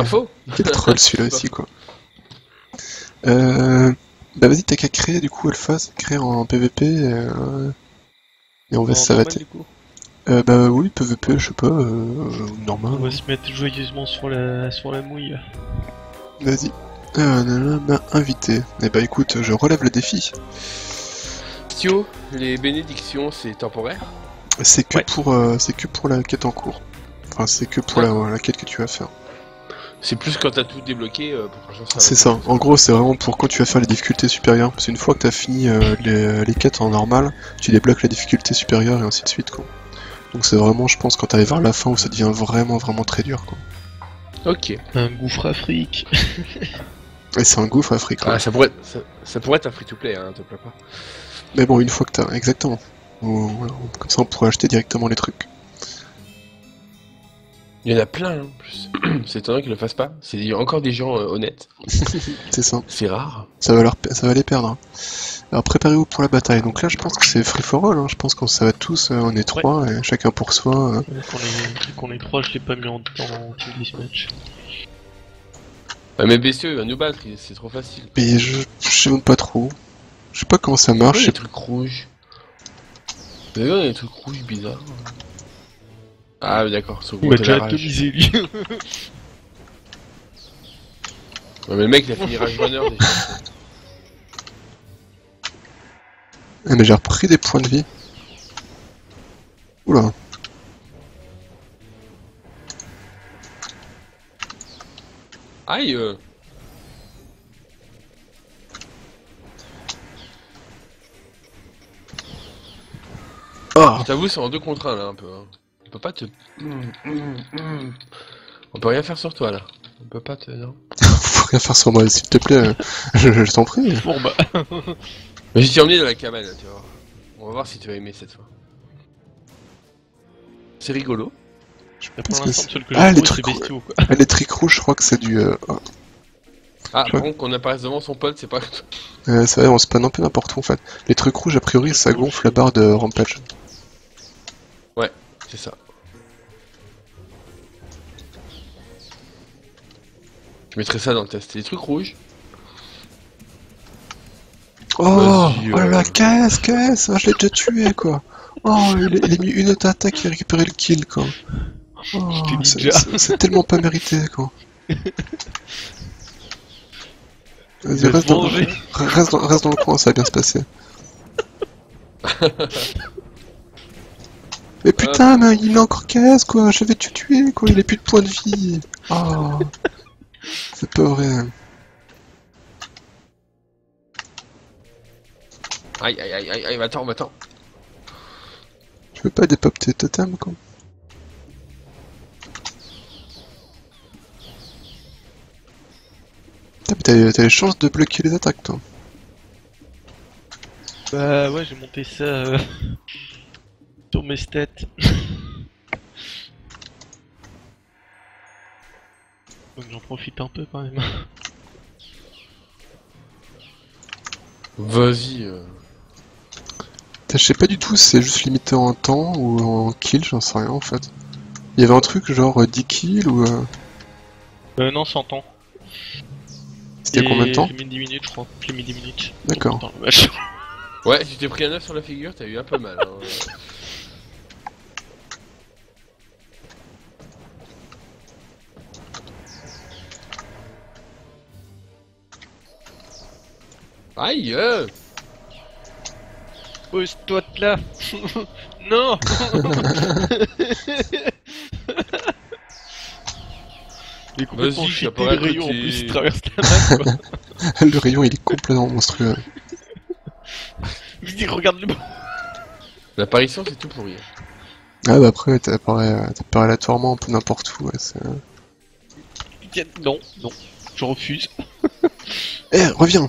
Pas faux Quel troll celui-là aussi, quoi. Euh... Bah vas-y, t'as qu'à créer du coup Alpha, c'est créer en PVP euh... et on va se coup. Euh, bah oui, PVP, je sais pas, euh... normal. On va se mettre joyeusement sur la, sur la mouille. Vas-y. Euh, nanana, invité. Eh bah écoute, je relève le défi. Tio, les bénédictions, c'est temporaire? C'est que Ouais. pour euh, c'est que pour la quête en cours. Enfin, c'est que pour la, la quête que tu vas faire. C'est plus quand t'as tout débloqué euh, pour. C'est ça. En gros, c'est vraiment pour quand tu vas faire les difficultés supérieures. Parce qu'une fois que t'as fini euh, les, les quêtes en normal, tu débloques la difficulté supérieure et ainsi de suite, quoi. Donc c'est vraiment, je pense, quand t'arrives vers la fin où ça devient vraiment, vraiment très dur, quoi. Ok. Un gouffre afrique. Et c'est un gouffre Afrique, quoi. Ah, ça pourrait, ça, ça pourrait être un free-to-play, hein, te plaît pas. Mais bon, une fois que t'as, exactement. Ou- voilà, Comme ça, on pourrait acheter directement les trucs. Il y en a plein, hein, en plus. c'est étonnant qu'ils le fassent pas. C'est il y a encore des gens euh, honnêtes. C'est ça. C'est rare. Ça va, leur, ça va les perdre. hein. Alors préparez-vous pour la bataille. Donc là, je pense que c'est free for all. hein. Je pense qu'on ça va tous euh, en étroit et chacun pour soi. euh. Qu'on est, qu'on est trois, je l'ai pas mis en, en match. Ah, mais BCE, il va nous battre, c'est trop facile. Mais je, je sais même pas trop. Je sais pas comment ça marche. Pourquoi il y je a sais des trucs rouges? D'ailleurs, il y a des trucs rouges bizarres. Ah, oui, d'accord, c'est Il gros m'a de déjà atomisé lui. Ouais, mais le mec, il a fini Rage Runner déjà. Ah, mais j'ai repris des points de vie. Oula. Aïe euh. Ah Je t'avoue, c'est en deux contre un là, un peu. hein. On peut pas te. On peut rien faire sur toi là. On peut pas te. Non. Faut rien faire sur moi, s'il te plaît. je je t'en prie. Bon bah, Mais je t'ai emmené dans la cabane, tu vois. On va voir si tu vas aimer cette fois. C'est rigolo. pense que seul que Ah, les trucs- bestiaux quoi. Ah, les trics rouges, je crois que c'est du. Euh... ah, Je par contre, qu'on apparaisse devant son pote, c'est pas. euh, c'est vrai, on spawn un peu n'importe où en fait. Les trucs rouges, a priori, ça gonfle la barre de rampage. C'est ça. Je mettrai ça dans le test. Les trucs rouges. Oh, oh euh. casse, casse, ah, je l'ai déjà tué quoi. Oh, il a, il a mis une autre attaque et a récupéré le kill quoi. Oh, c'est- tellement pas mérité quoi. Vas-y, Il va reste reste dans le coin, ça va bien se passer. Mais putain, mais il met encore casse quoi, je l'avais tu tué quoi, il a plus de points de vie. Oh, c'est pas vrai. Aïe, aïe, aïe, aïe, aïe, attends, attends. Je veux pas dépop tes totems quoi. Putain, mais T'as t'as les chances de bloquer les attaques toi. Bah ouais, j'ai monté ça euh, stats. Donc j'en profite un peu quand même. Vas-y. euh. Je sais pas du tout si c'est juste limité en temps ou en kill, j'en sais rien en fait. Il y avait un truc genre euh, 10 kills ou. Euh... Euh non, 100 ans. C'était combien de temps J'ai mis 10 minutes, je crois. J'ai mis 10 minutes. D'accord. Ouais, tu t'es pris un œuf sur la figure, t'as eu un peu mal. hein. Aïe euh. Pose-toi de là Non Il est complètement Vas-y, cheaté, le rayon en plus, il traverse la map quoi. le rayon il est complètement monstrueux. Je dis, regarde le L'apparition, c'est tout pourri. Ah bah après t'apparais t'apparais aléatoirement un peu n'importe où. Ouais, c'est- Tiens, Non, non, je refuse. Eh, reviens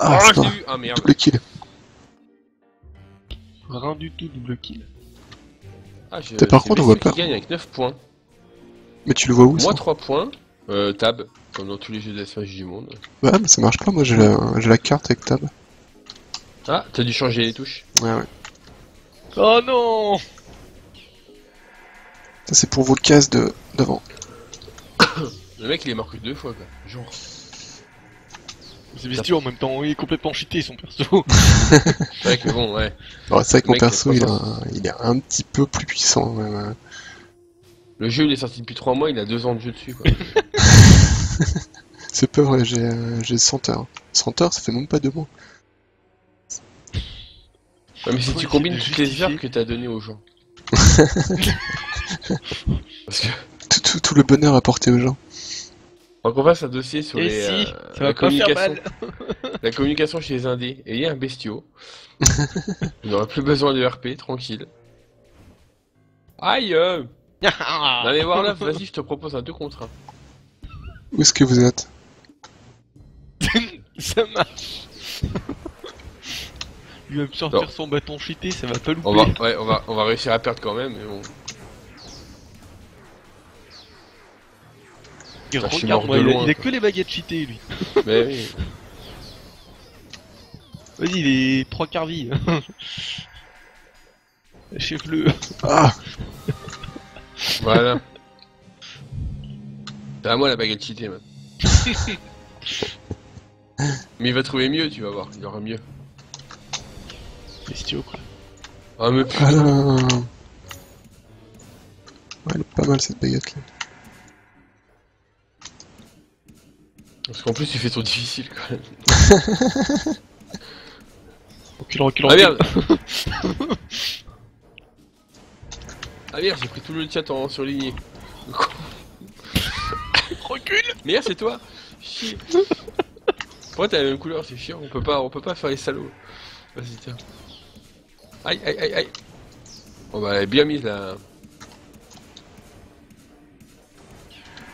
Ah, oh, eu Ah merde double kill. Rien du tout, double kill. ah, je... Par contre, on voit pas. gagne avec 9 points. Mais tu le vois où Moi ça 3 points. Euh, tab, comme dans tous les jeux d'SMG du monde. Ouais, mais ça marche pas, moi j'ai la, j'ai la carte avec tab. Ah, t'as dû changer les touches. Ouais, ouais. Oh non Ça, c'est pour vous le casse de devant. Le mec il est mort que deux fois quoi. Genre. C'est bestiaux en même temps, il est complètement cheaté son perso. C'est vrai que bon, ouais. Alors, c'est vrai que mon mec, il a perso, pas il, a- il est un petit peu plus puissant, même. hein. Le jeu il est sorti depuis 3 mois, il a 2 ans de jeu dessus quoi. C'est pas vrai, j'ai euh, j'ai 100 heures. 100 heures, ça fait même pas deux mois. Ouais, mais si tu combines toutes les heures que t'as données aux gens. Parce que. Tout, tout, tout le bonheur apporté aux gens. Faut qu'on fasse un dossier sur Et les. si, euh, ça la va pas faire communication. mal. La communication chez les indés. Et il y a un bestiau. On n'aura plus besoin de RP, tranquille. Aïe euh... Non mais voir là, vas-y, je te propose un 2 contre 1. Où est-ce que vous êtes? Ça marche. Il va me sortir Non. son bâton cheaté, ça va pas louper. On va, ouais, on va, on va réussir à perdre quand même, mais bon. Ah, regarde, moi, il, a, loin, il a quoi. que les baguettes cheatées lui. Mais oui. Vas-y, il est trois quarts vie. Chef-le. Ah Voilà. C'est à moi la baguette cheatée, man. mais il va trouver mieux, tu vas voir. Il y aura mieux. Bestiaux quoi. Ah, mais Ah là Ouais, elle est pas mal cette baguette là. Qu'en plus, tu fais ton difficile quand même. Recule, recule, Ah recule. merde Ah merde, j'ai pris tout le chat en surligné. Recule Merde, c'est toi Chier Pourquoi t'as la même couleur, c'est chiant, on peut pas, on peut pas faire les salauds. Vas-y, tiens. Aïe, aïe, aïe, aïe On va elle est bien mise là.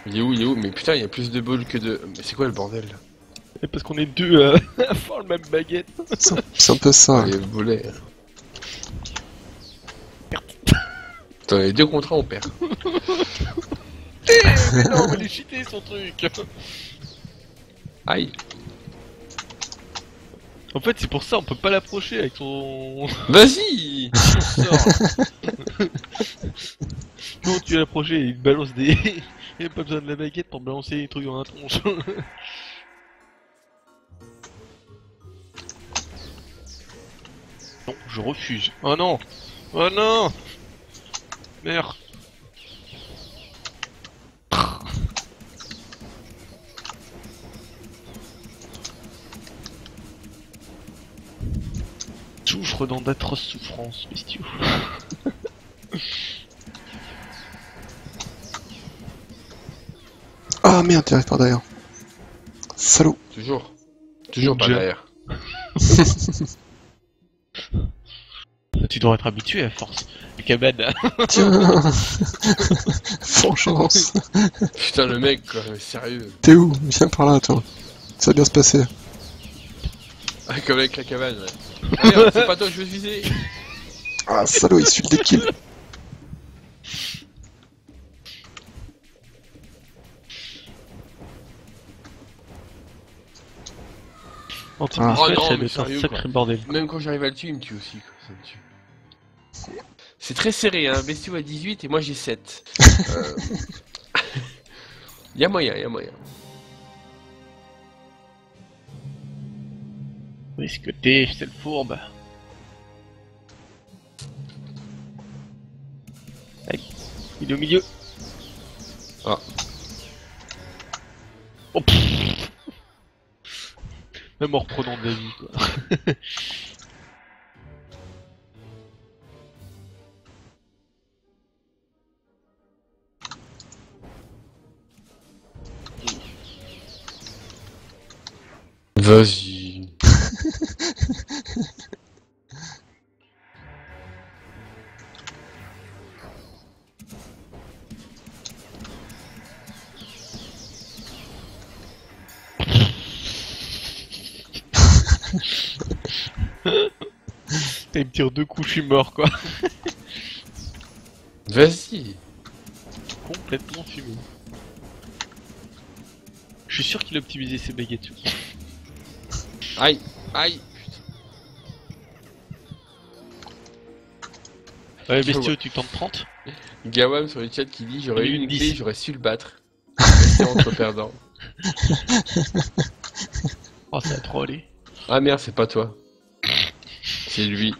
Il est où, il est où Mais putain, il y a plus de balles que de... Mais c'est quoi le bordel là Et Parce qu'on est deux euh, à faire le même baguette. C'est un- peu ça. Ah, Les volets. Attends, les deux contrats, on perd. Mais non, mais il est cheaté son truc. Aïe En fait, c'est pour ça, on peut pas l'approcher avec son. Vas-y non, tu l'approcher, il balance des. Il a pas besoin de la baguette pour balancer des trucs dans la tronche. non, je refuse. Oh non Oh non Merde Souffre dans d'atroces souffrances, bestiaux. Ah merde, t'arrives par derrière. Salaud. Toujours. Toujours pas Déjà. derrière. Tu dois être habitué à force. Le cabane. Tiens Vengeance Putain, le mec, quoi, mais sérieux. T'es où? Viens par là, toi. Ça va bien se passer. Ah, comme avec la cabane, ouais. Ah merde, c'est pas toi que je veux viser Ah, salaud, il suit des kills. Anti-Slash, Oh non, ça doit être un sérieux, sacré quoi. bordel. Même quand j'arrive à le tuer, il me tue aussi, quoi. Ça me tue. C'est très serré, hein. Bestio a 18 et moi j'ai 7. Euh... y'a moyen, y'a moyen. Où est-ce que t'es, c'est le fourbe? Aïe, il est au milieu. Ah. Même en reprenant de la vie, quoi. Vas-y. Tire deux coups, je suis mort, quoi. Vas-y. Complètement fumé. Je suis sûr qu'il a optimisé ses baguettes. Aïe, aïe. Ouais, bestiaux, tu tentes 30 Gawam sur le chat qui dit j'aurais eu une 10. clé, j'aurais su le battre. Entre perdants. Oh, ça a trop allé. Ah merde, c'est pas toi. C'est lui.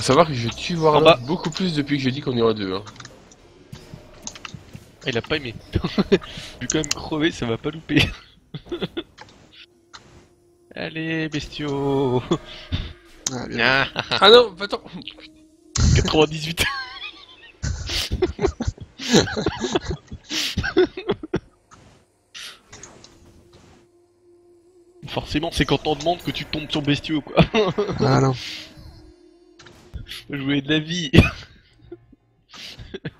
Faut savoir que je tue Warlock bas. beaucoup plus depuis que je dis qu'on en deux. Hein. Ah, il a pas aimé. Je vais quand même crever, ça va pas louper. Allez, bestiaux Ah, bien. Ah, Ah non, attends 98 Forcément, c'est quand on demande que tu tombes sur bestiaux, quoi. Ah non. Jouer de la vie.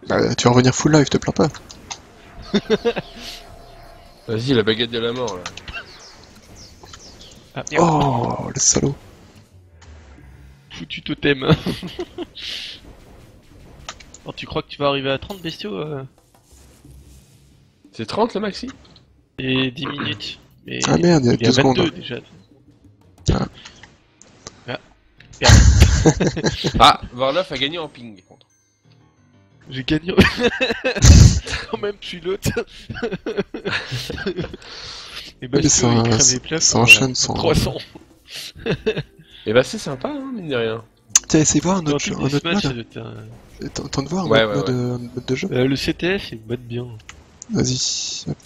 Bah, tu vas revenir full live, te plains pas. Vas-y, la baguette de la mort là. Ah, Oh, le salaud. foutu totem. Oh, tu crois que tu vas arriver à 30 bestiaux euh, C'est 30 le maxi? Et 10 minutes Mais Ah merde, il y a il y a deux secondes. 22 déjà. Ah. Ah. Ah, Warlock a gagné en ping. par contre. J'ai gagné. Quand même, je suis l'autre. Et Mais ça- Bastio, il crève les places. ça enchaîne sans- 300. Et bah c'est sympa, hein, mine de rien. Tiens, essaye de voir un autre, un ça de voir un Ouais, autre ouais, mode, mode de jeu? Euh, le CTF, il botte bien. Vas-y. Hop.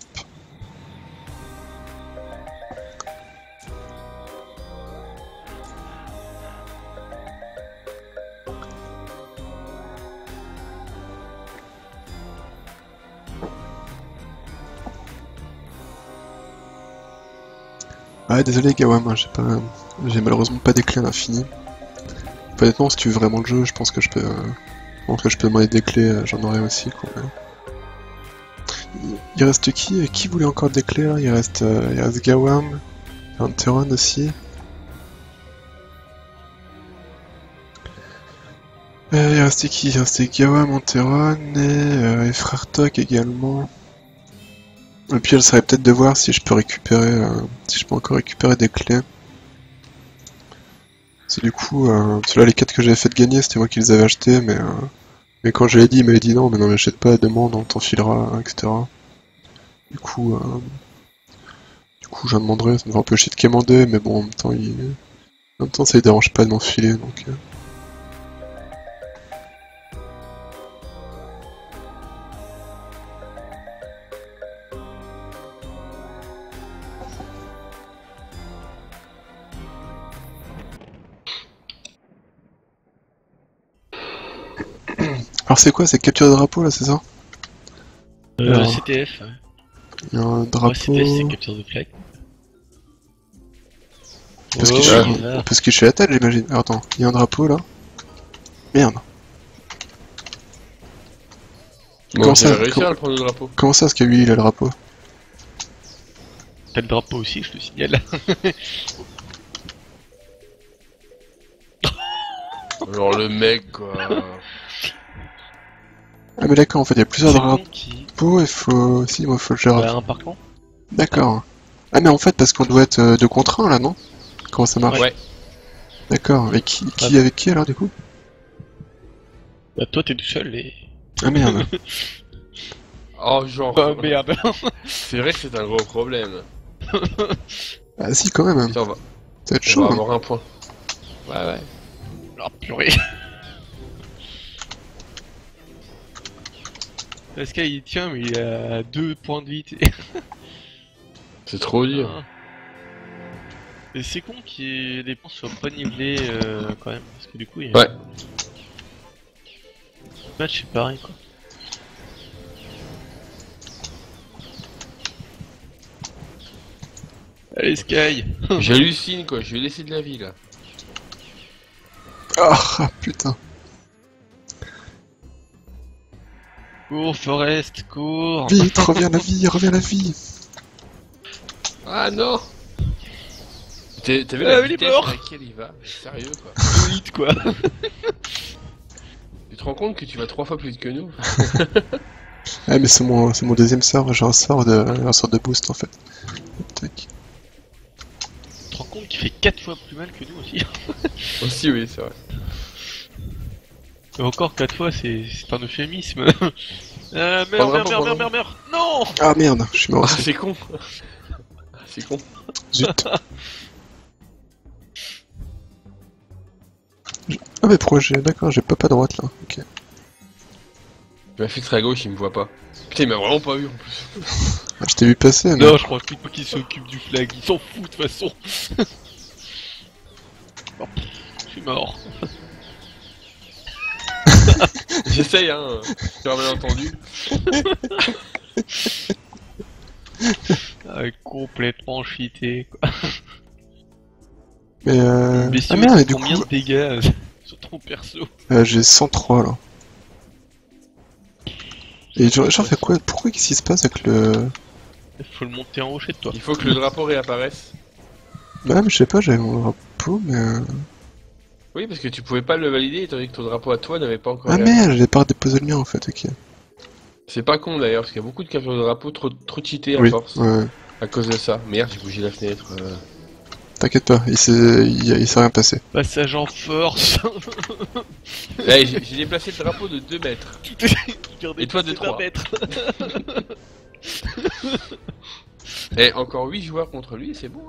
Ouais, désolé Gawam, j'ai pas, j'ai malheureusement pas des clés à l'infini. Honnêtement, si tu veux vraiment le jeu, je pense que je peux, euh, que je peux demander des clés, euh, j'en aurai aussi quoi. Il reste qui Qui voulait encore des clés Il reste, euh, il reste Gawam, Anteron aussi. Euh, il restait qui? Il restait Gawam, Anteron et, euh, Frère Tok également. Et puis elle serait peut-être de voir si je peux récupérer, euh, si je peux encore récupérer des clés. C'est du coup, euh, parce que là les 4 que j'avais fait gagner, c'était moi qui les avais achetés, mais, euh, mais quand je l'ai dit, il m'avait dit non, mais non, mais achète pas, demande, on t'en filera, etc. Du coup, euh, du coup, j'en demanderai, ça me fait un peu chier de quémander, mais bon, en même temps, il, en même temps, ça les dérange pas de m'en filer, donc. Alors c'est quoi, c'est capture de drapeau là, c'est ça Euh, Alors. CTF. ouais. Il y a un Ouais, drapeau. CTF, c'est capture de flag. Parce Oh, qu'il qu'il chez la tête, j'imagine. Alors, attends, il y a un drapeau là. Merde. Bon, Comment ça réussi comment- à le prendre le drapeau. Comment ça, ce que lui, il a le drapeau T'as le drapeau aussi, je te signale. Alors le mec quoi. Ah mais d'accord, en fait, il y a plusieurs drapeaux, qui. il faut... Si, moi, faut le gérer. Ouais, un par camp. D'accord. Ah mais en fait, parce qu'on doit être euh, deux contre un là, non? Comment ça marche? Ouais. D'accord, et qui, qui Ouais. avec qui alors du coup? Bah, toi, t'es tout seul et. Ah merde. Oh genre. Oh merde. C'est vrai que c'est un gros problème. ah si, quand même. Putain, on va, Ça va être on chaud. va hein. avoir un point. Ouais ouais. Oh purée. Pascal il tient mais il a deux points de vie. C'est trop dur. Ah. Et c'est con que les points soient pas nivelés euh, quand même, parce que du coup il y a... Ouais. Le match c'est pareil quoi. Allez Sky J'hallucine quoi, je vais laisser de la vie là. Ah, ah, putain. Cours Forest, cours Vite, reviens à la vie, reviens à la vie. Ah non T'as vu Ah, la vitesse mort. à laquelle il va Sérieux quoi. Vite quoi Tu te rends compte que tu vas trois fois plus vite que nous Ah mais c'est mon, c'est mon deuxième sort, j'ai un sort de, un sort de boost en fait. Tac. Tu te rends compte qu'il fait 4 fois plus mal que nous aussi Aussi oui c'est vrai. Et encore 4 fois, c'est c'est un euphémisme. ah, merde, merde, merde, merde, merde, merde, Non Ah merde, je suis mort. Ah, c'est con. Ah, c'est con. Zut. Ah mais pourquoi j'ai... D'accord, j'ai pas pas droite là. Ok. Je m'infiltre à gauche, il me voit pas. Putain, il m'a vraiment pas vu en plus. Ah, je t'ai vu passer, mais... Non, je crois qu'il s'occupe du flag, il s'en fout de toute façon. Oh, je suis mort. J'essaye, hein. Tu m'as mal entendu. Ah, complètement cheaté, quoi. Mais euh... Mais Ah merde, et du combien coup, de dégâts sur ton perso euh, j'ai 103 là. Et j'aurais j'aurais fait quoi Pourquoi qu'est-ce qui se passe avec le... Faut le monter en haut chez toi. Il faut que le drapeau réapparaisse. Bah mais je sais pas, j'avais mon drapeau, mais... Oui, parce que tu pouvais pas le valider étant donné que ton drapeau à toi n'avait pas encore. Ah merde, j'avais pas déposé le mien en fait, ok. C'est pas con d'ailleurs, parce qu'il y a beaucoup de captures de drapeau trop, trop cheatés à Oui, force. ouais. À cause de ça. Merde, j'ai bougé la fenêtre. euh. T'inquiète pas, il s'est il, rien passé. Passage en force. Eh, j'ai j'ai déplacé le drapeau de 2 mètres. Et toi de dépassé d'un trois. mètre. Et encore 8 joueurs contre lui, c'est bon.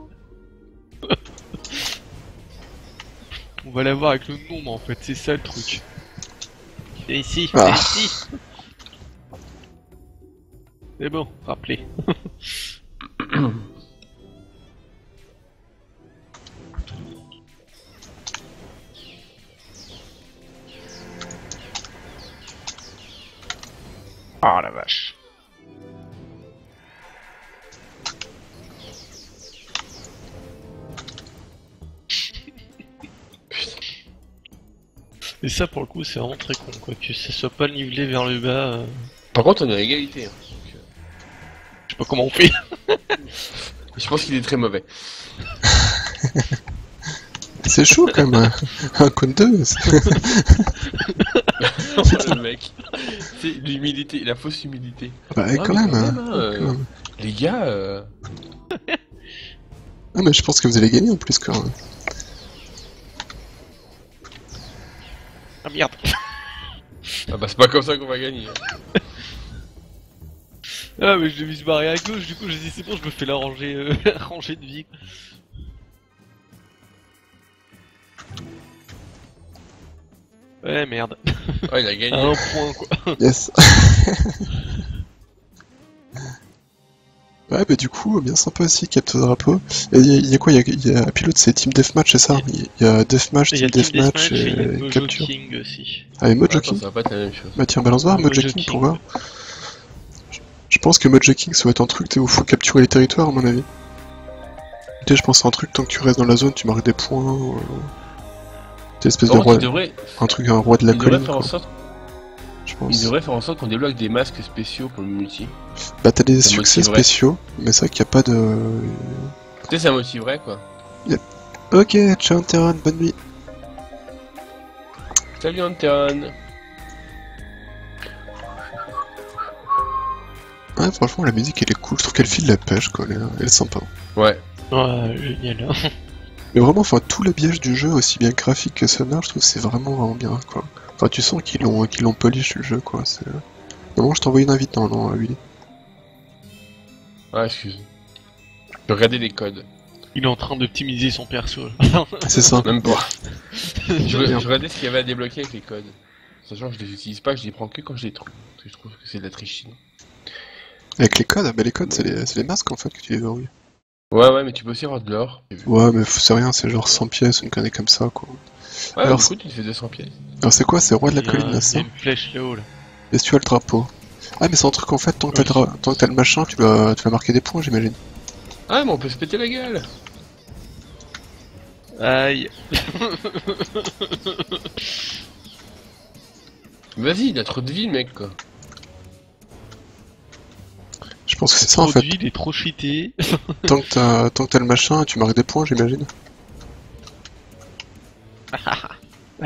hein. On va l'avoir avec le nombre en fait, c'est ça le truc. Et ici, Ah. et ici. C'est bon, rappelez. Ah la vache. Et ça pour le coup c'est vraiment très con quoi, que ça soit pas nivelé vers le bas. euh, Par contre, on est à égalité. hein. Je sais pas comment on fait. Je pense qu'il est très mauvais. C'est chaud quand même, un contre deux. c'est- le mec. C'est l'humilité, la fausse humilité. Bah Ah, quand mais même, hein. hein, euh, Quand même. Les gars, euh, Ah mais je pense que vous allez gagner en plus quand même. Merde. ah bah c'est pas comme ça qu'on va gagner. hein. Ah mais je devais se barrer à gauche, du coup j'ai dit c'est bon je me fais la rangée, euh, la rangée de vie. Ouais merde, Ouais, il a à gagné. un point quoi. Yes. Ouais bah du coup, bien sympa aussi, capte drapeau. Il y, a- il y a quoi? Il y a pilote, c'est Team Deathmatch, c'est ça? Il y a Deathmatch, Il y a Team Team Deathmatch Deathmatch et Mojo capture. King aussi. Ah et Mojo King? Bah tiens, balance voir Mojo King King. pour voir. Je pense que Mojo King ça va être un truc où faut capturer les territoires à mon avis. Tu sais, je pense à un truc tant que tu restes dans la zone, tu marques des points. Euh... T'es espèce de roi, un truc, un roi de la colline, faire en quoi, sorte, je il pense. devrait faire en sorte qu'on débloque des masques spéciaux pour le multi. Bah t'as des Ça succès motiverait. spéciaux, mais c'est vrai qu'il n'y a pas de... Tu sais, ça motiverait quoi. Ok, ciao Terran, bonne nuit. Salut Anteron. Ouais, franchement, la musique elle est cool, je trouve qu'elle file la pêche quoi, elle est, elle est sympa. Ouais. Ouais, génial. Mais vraiment, enfin, tout l'habillage du jeu, aussi bien graphique que sonore, je trouve que c'est vraiment vraiment bien quoi. Enfin, tu sens qu'ils l'ont qu'ils l'ont polish le jeu quoi, c'est... Non, je t'ai envoyé une invite, non, non, Willy. Ah, excuse. Je regardais les codes. Il est en train d'optimiser son perso. là. C'est ça. Même pas. je, je regardais ce qu'il y avait à débloquer avec les codes. Sachant que je les utilise pas, que je les prends que quand je les trouve. Parce que je trouve que c'est de la triche sinon. Avec les codes, bah les codes, c'est les, c'est les masques en fait que tu les verrouilles. Ouais, ouais, mais tu peux aussi avoir de l'or. Ouais, mais c'est rien, c'est genre 100 pièces, une connerie comme ça quoi. Ouais, Alors, du coup, tu te fais 200 pièces. Alors c'est quoi, c'est roi de la colline là, ça une flèche là-haut là. Est-ce que tu as le drapeau Ah, mais c'est un truc en fait, tant que t'as le, tant que le machin, tu dois, tu vas marquer des points, j'imagine. Ah, mais on peut se péter la gueule. Aïe. Vas-y, il a trop de vie, mec, quoi. Je pense que c'est ça en Trop fait. de vie, il est trop cheaté. Tant que t'as, tant que t'as le machin, tu marques des points, j'imagine.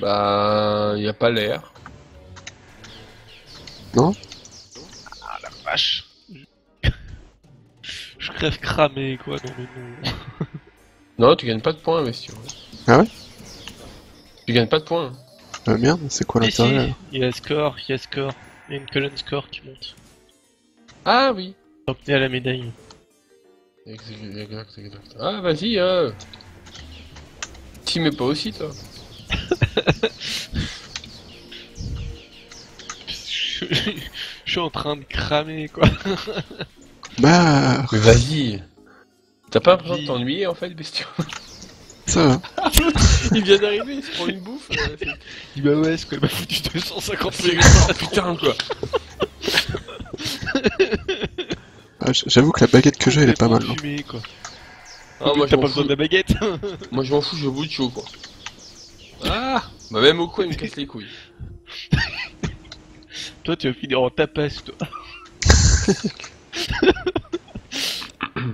Bah, y a pas l'air. Vache. Je crève cramé quoi dans le nom. Non, tu gagnes pas de points, investir. Tu gagnes pas de points. Euh, merde, c'est quoi si, l'intérêt il y a score, il y a score. Il y a une colonne score qui monte. Ah oui. Donc t'es à la médaille. Exact, exact, exact. Ah vas-y, hein. T'y mets pas aussi, toi. Je, je suis en train de cramer quoi. Bah, Mais vas-y. T'as pas l'impression de t'ennuyer en fait, bestiaux ça va. Il vient d'arriver, il se prend une bouffe. euh, Il dit bah ouais, quoi, il m'a foutu 250 c'est- mégas. oh, putain quoi. Ah, J'avoue que la baguette que j'ai, elle est pas mal. hein. Fumé, quoi. Ah, moi je T'as m'en pas besoin fous. de la baguette Moi je m'en fous, je bout de chaud quoi. Ah Bah même au coin il me casse les couilles. Toi tu vas finir en tapas toi.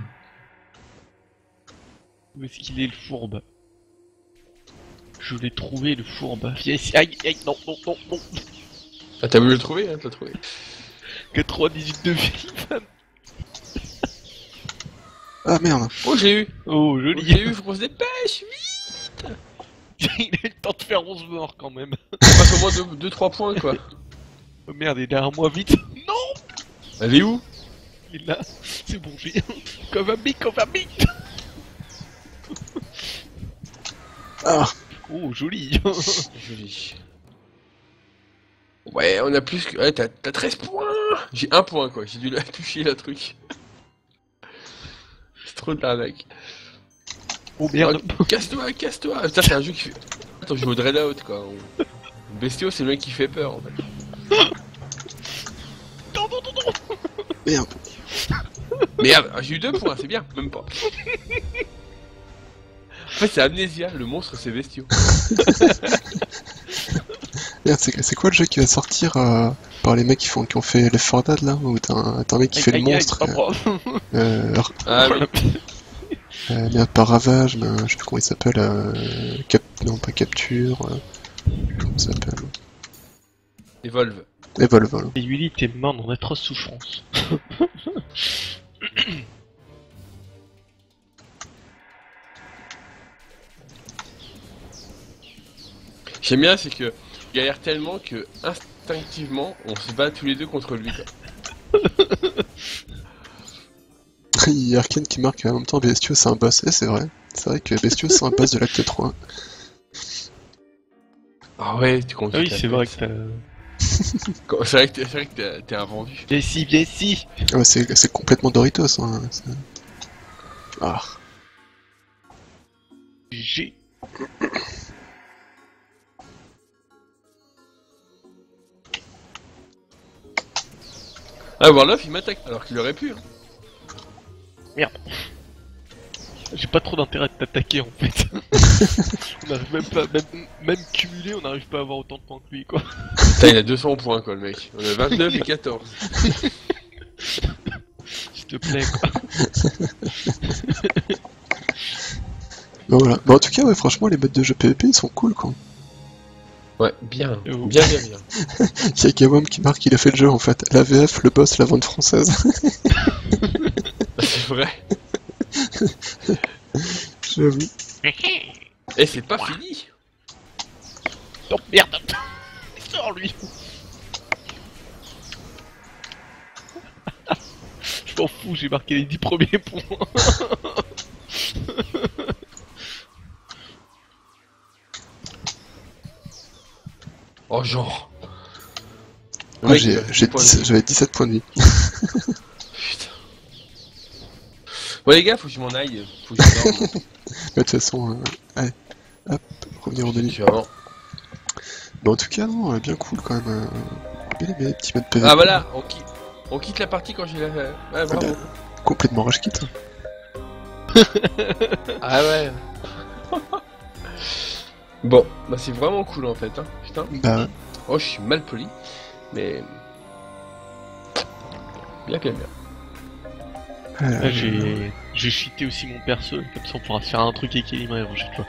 Où est-ce qu'il est le fourbe? Je l'ai trouvé le fourbe. Viens ici. Aïe aïe non non non non. Ah t'as voulu le trouver, hein, t'as trouvé. 98 de vie. Ah merde. Oh j'ai eu Oh joli. J'ai eu, faut qu'on se dépêche vite Il a eu le temps de faire 11 morts quand même. On passe au moins 2-3 points quoi. Oh merde, il est derrière moi vite. Non Elle est où? Il est là. C'est bon, j'ai. Cover me, cover me. Ah, Oh joli. Joli. Ouais, on a plus que... Ouais, t'as t'as 13 points J'ai un point, quoi. J'ai dû la toucher, la truc. Trop de l'arnaque. Oh merde. Casse-toi, casse-toi Putain, c'est un jeu qui fait... Attends, je joue au Dreadout, quoi. Bestio, c'est le mec qui fait peur, en fait. Non non non non. merde. Merde, ah, j'ai eu deux points, c'est bien, même pas. En fait, c'est Amnesia, le monstre, c'est Bestio. Merde, c'est quoi le jeu qui va sortir euh, par les mecs qui, font, qui ont fait Left 4 Dead là Où t'as un, mec qui fait le monstre oh, euh, euh, Ah Merde, pas Ravage, mais je sais plus comment il s'appelle. Euh, cap... Non, pas Capture. euh, comment il s'appelle Evolve. Evolve, voilà. Et Yuli, t'es mort dans d'atroces souffrances. J'aime bien, c'est que galère tellement que instinctivement, on se bat tous les deux contre lui. Quoi. Il y a Arkane qui marque en même temps Bestio c'est un boss. Et c'est vrai. C'est vrai que Bestio c'est un boss de l'acte 3. Ah ouais, tu comptes. Ah oui, c'est vrai que t'as. C'est vrai que t'es- c'est vrai que t'es- t'es un vendu. Ah ouais, c'est c'est complètement Doritos. Hein. Ah. J'ai. Ah, Warloff, il m'attaque, alors qu'il aurait pu. hein. J'ai pas trop d'intérêt de t'attaquer en fait. on arrive même pas, même, même cumulé, on n'arrive pas à avoir autant de points que lui quoi. Putain, il a 200 points, quoi, le mec. On a 29 et 14. S'il te plaît quoi. Bon, voilà. Bon, en tout cas, ouais, franchement, les modes de jeu PvP ils sont cool quoi. Ouais, bien. Bien, bien, bien. Il y a Gawam qui marque qu'il a fait le jeu en fait. La VF, le boss, la vente française. C'est vrai. J'avoue. Eh, c'est pas fini. Oh merde Sors lui Je m'en fous, j'ai marqué les 10 premiers points. Oh, genre. Moi mec, il j'ai a j'ai 10 points de 10 vie. j'avais 17 points de vie. Putain. Bon, les gars, faut que je m'en aille. Faut que je dorme. Mais de toute façon, euh, allez, hop, revenir suis avant. Mais en tout cas, non, euh, bien cool quand même. euh, Bien aimé modes PvP. Ah, voilà, on quitte. On quitte la partie quand j'ai la. Ouais, bravo. Complètement rage kit. Ah ouais. bon, bah c'est vraiment cool en fait, hein. Putain. Bah, Oh, je suis mal poli, mais. Bien, bien, bien. euh, j'ai j'ai cheaté aussi mon perso, comme ça on pourra se faire un truc équilibré prochaine fois.